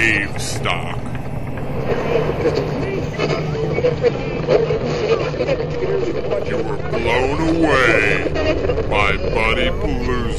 You Stock. You were blown away by Buddy Blue.